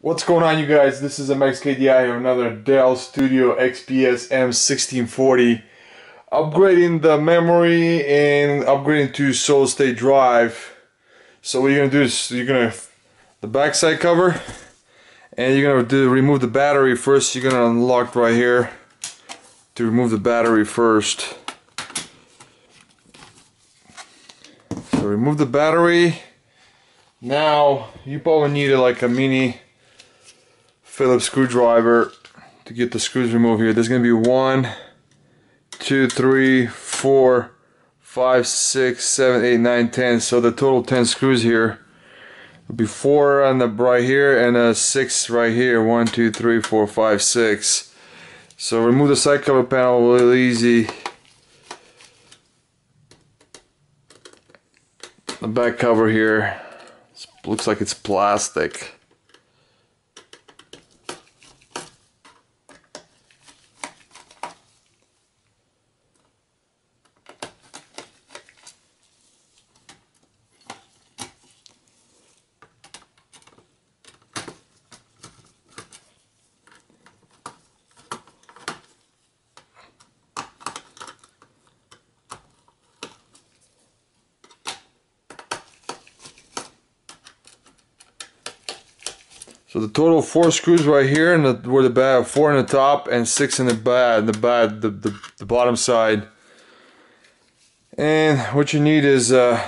What's going on you guys? This is MXKDI another Dell Studio XPS M1640 upgrading the memory and upgrading to solid state drive. So what you're gonna do is you're gonna the backside cover and you're gonna do remove the battery first. You're gonna unlock right here to remove the battery first. So remove the battery. Now you probably need like a mini Phillips screwdriver to get the screws removed here. There's going to be one, two, three, four, five, six, seven, eight, nine, ten. So the total 10 screws here. There'll be four on the right here and a six right here. One, two, three, four, five, six. So remove the side cover panel really easy. The back cover here looks like it's plastic. So the total four screws right here, and the, where the bad four in the top and six in the bad, the bad, the, the, the bottom side. And what you need is uh,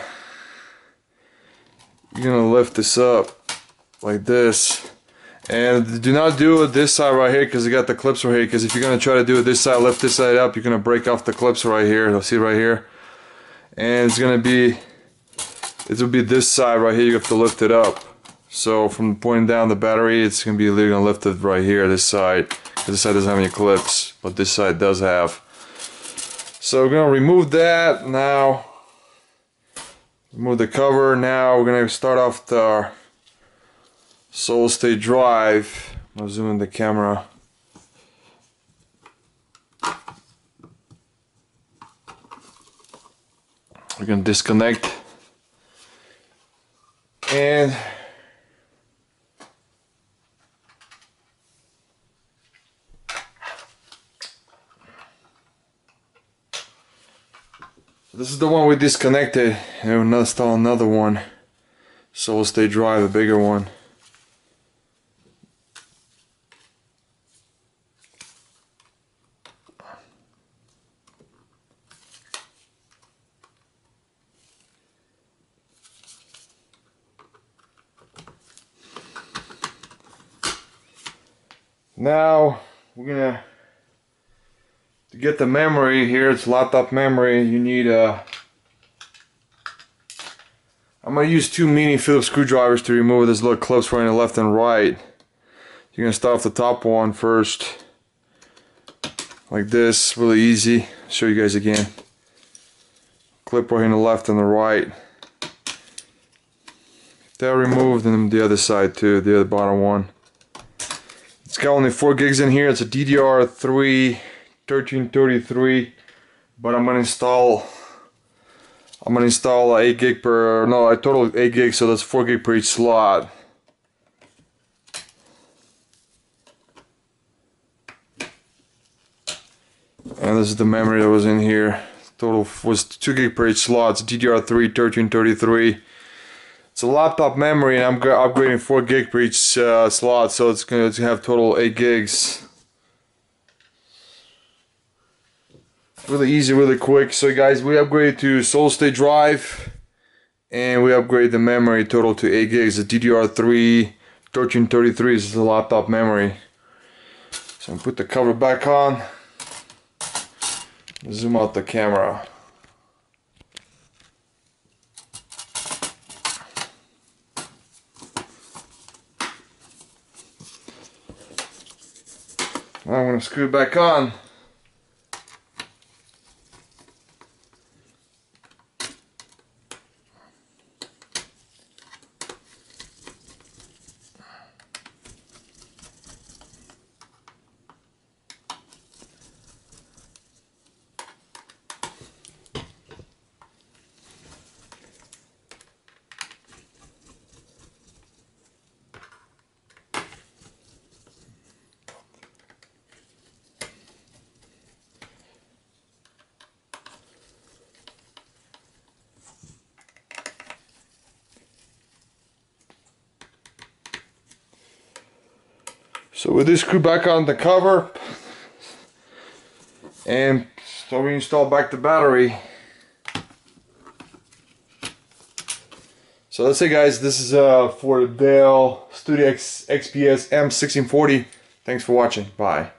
you're gonna lift this up like this. And do not do it this side right here because you got the clips right here. Because if you're gonna try to do it this side, lift this side up, you're gonna break off the clips right here. You'll see right here. And it's gonna be, it will be this side right here. You have to lift it up. So from pointing down the battery, it's going to be going to lift it right here, this side. This side doesn't have any clips, but this side does have. So we're going to remove that now. Remove the cover. Now we're going to start off the solid state drive. I'll zoom in the camera. We're going to disconnect. And This is the one we disconnected and we'll install another one. So we'll stay dry, the bigger one. Now we're gonna get the memory here, it's laptop memory, you need a... I'm going to use two mini Phillips screwdrivers to remove this little clips the left and right. You're going to start off the top one first. Like this, really easy. Show you guys again. Clip right on the left and the right. They're removed and the other side too, the other bottom one. It's got only 4 gigs in here. It's a DDR3 1333 but I'm gonna install I'm gonna install 8 gig per no a total 8 gig so that's 4 gig per each slot. And this is the memory that was in here. Total was 2 gig per each slot. It's DDR3 1333 it's a laptop memory and I'm upgrading 4 gig per each uh, slot so it's gonna have total 8 gigs really easy really quick. So guys we upgraded to solid state drive and we upgraded the memory total to 8 gigs. The DDR3 1333 is the laptop memory. So I'm put the cover back on. Zoom out the camera. I'm to screw it back on So with this screw back on the cover and so we install back the battery. So that's it guys, this is uh, for the Dell Studio X XPS M1640. Thanks for watching, bye.